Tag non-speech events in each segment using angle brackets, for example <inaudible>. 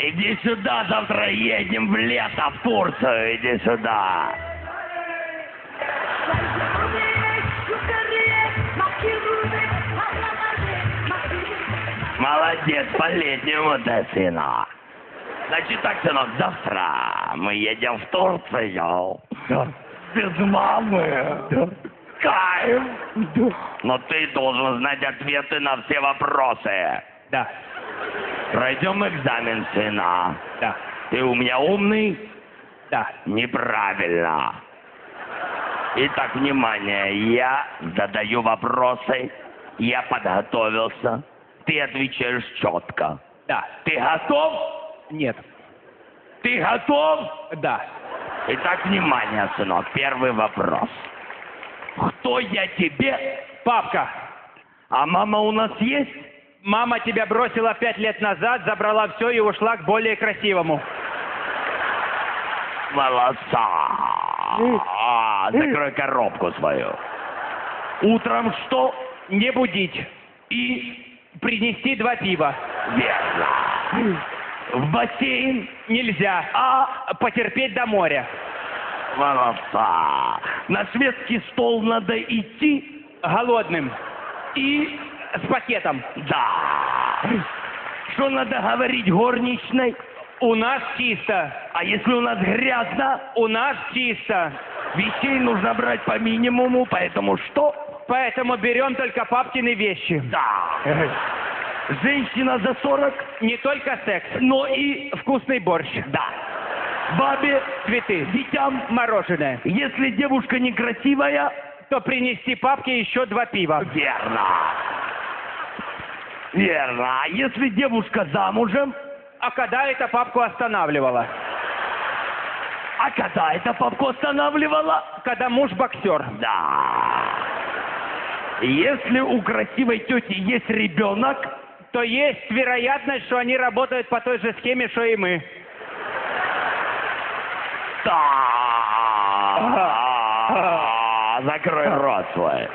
Иди сюда, завтра едем в лето, в Турцию, иди сюда. Молодец, по-летнему ты, сына. Значит так, сынок, завтра мы едем в Турцию. Без мамы. Кайф. Но ты должен знать ответы на все вопросы. Да, Пройдем экзамен, сына. да, Ты у меня умный? да. Неправильно. Итак, внимание, я задаю вопросы, я подготовился, ты отвечаешь четко. Да. Ты готов? Нет. Ты готов? Да. Итак, внимание, сынок, первый вопрос. Кто я тебе? Папка, А мама у нас есть? Мама тебя бросила пять лет назад, забрала все и ушла к более красивому. Волоса. А, закрой коробку свою. Утром что? Не будить. И Принести два пива. верно. В бассейн. Нельзя. А Потерпеть до моря. волоса. На шведский стол надо идти. Голодным. И С пакетом. да. Что надо говорить горничной? У нас чисто. А если у нас грязно? У нас чисто. Вещей нужно брать по минимуму, поэтому что? Поэтому берем только папкины вещи. Да. Женщина за 40, Не только секс, но и вкусный борщ, да. Бабе, цветы, детям. мороженое. Если девушка некрасивая, То принести папке еще два пива. верно. Верно. А если девушка замужем, А когда это папку останавливала? а когда это папку останавливала? Когда муж боксер. Да. Если у красивой тети есть ребенок, То есть вероятность, что они работают по той же схеме, что и мы. да. Закрой рот свой.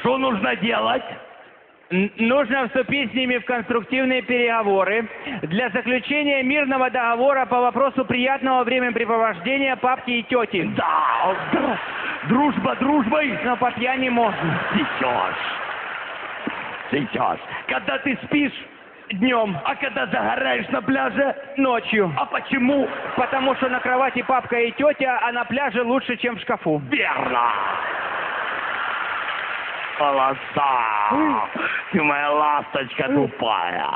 Что нужно делать? Нужно вступить с ними в конструктивные переговоры для заключения мирного договора по вопросу приятного времяпрепровождения папки и тети. Да, да. Дружба дружбой. Но по пьяни можно. Сейчас. Сейчас. Когда ты спишь, Днем, а когда загораешь на пляже, ночью. а почему? Потому что на кровати папка и тетя, а на пляже лучше, чем в шкафу. Верно. Полоса. Ты моя ласточка тупая.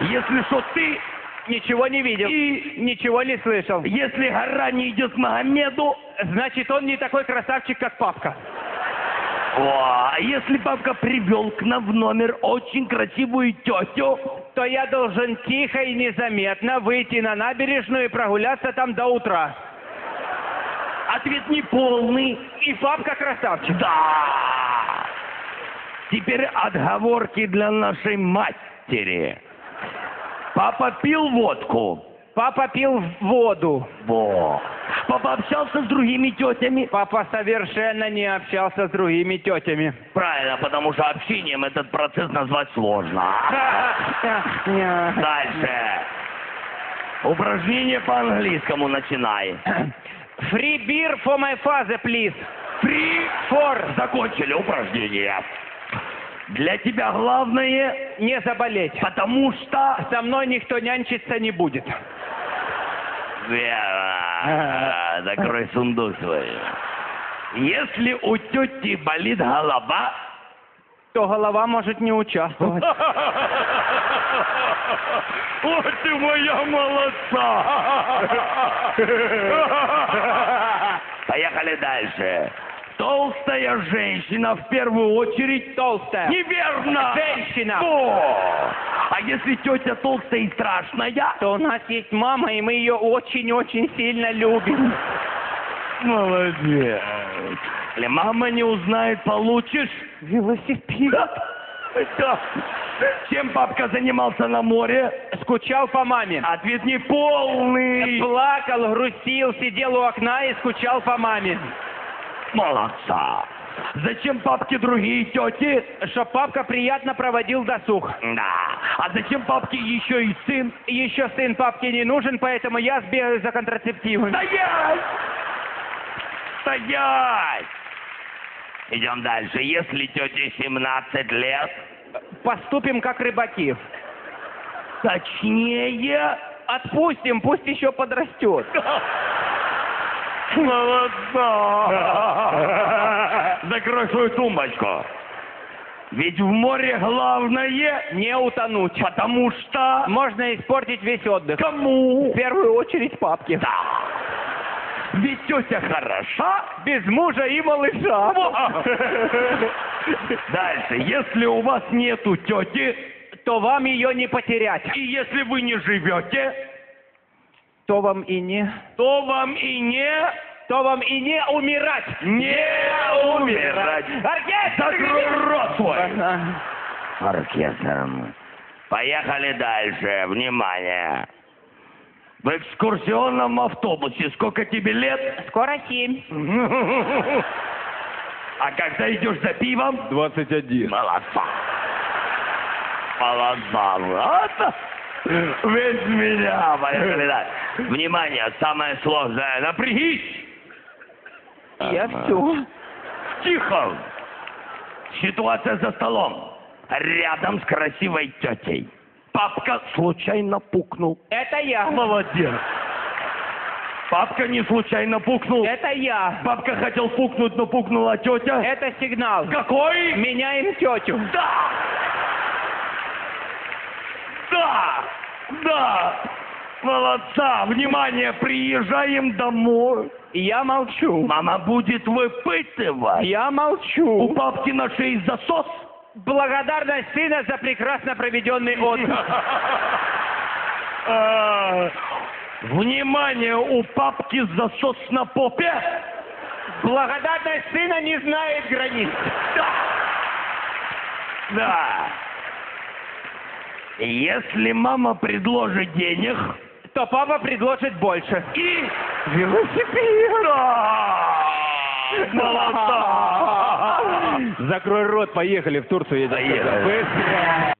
Если что, ты, Ничего не видел. И- Ничего не слышал. если гора не идет к Магомеду, Значит, он не такой красавчик, как папка. о, а если бабка привел к нам в номер очень красивую тетю, То я должен тихо и незаметно выйти на набережную и прогуляться там до утра. ответ не полный. И папка красавчик. Да. Теперь отговорки для нашей матери. Папа пил водку. Папа пил воду. Во. Папа общался с другими тетями. Папа совершенно не общался с другими тетями. Правильно, потому что общением этот процесс назвать сложно. Дальше. Упражнение по английскому начинай. Free beer for my father, please. Три, фор. Закончили упражнение. Для тебя главное, Не заболеть. потому что... Со мной никто нянчиться не будет. Вера, закрой сундук свой. Если у тети болит голова, То голова может не участвовать. О, ты моя молодца! <laughs> Поехали дальше. Толстая женщина в первую очередь... Толстая. Неверно! Женщина. О! А если тетя толстая и страшная? То у нас есть мама, и мы ее очень-очень сильно любим. Молодец. Если мама не узнает, получишь... Велосипед. Да. Чем папка занимался на море? Скучал по маме. Ответ не полный. Плакал, грустил, сидел у окна и скучал по маме. Молодца. Зачем папке другие тети? Чтоб папка приятно проводил досуг. Да. А зачем папке еще и сын? Еще сын папке не нужен, поэтому я сбегаю за контрацептивом. Стоять! Стоять! Идем дальше. Если тете 17 лет, Поступим как рыбаки. точнее... Отпустим, пусть еще подрастет. <laughs> Молодца! <laughs> Закрой свою тумбочку. Ведь в море главное, Не утонуть. потому что... Можно испортить весь отдых. Кому? В первую очередь папке. Да. Ведь тетя хороша. Без мужа и малыша. <laughs> Дальше. Если у вас нету тети, То вам ее не потерять. и если вы не живете, То вам и не... то вам и не... То вам и не умирать. Не умирать. Оркестр! Закрой рот свой. Ага. Оркестром. Поехали дальше. Внимание. В экскурсионном автобусе сколько тебе лет? Скоро семь. <laughs> А когда идешь за пивом? 21. Молодца. Молодца. Вот. Весь меня. Поехали дальше. Внимание, самое сложное. Напрягись. Я Ага. все. Тихо. Ситуация за столом. Рядом с красивой тетей. Папка случайно пукнул. Это я. Молодец. Папка не случайно пукнул. Это я. Папка хотел пукнуть, но пукнула тетя. Это сигнал. Какой? Меняем тетю. Да! Да! Да! Молодца! Внимание, приезжаем домой. Я молчу. Мама будет выпытывать. Я У молчу. папки на шее засос. Благодарность сына за прекрасно проведенный отдых. <laughs> А, Внимание, у папки засос на попе. Благодарность сына не знает границ. Да. Если мама предложит денег То папа предложит больше. и... Велосипед. Молодца! Закрой рот, поехали в Турцию едем. Поехали. Быстро.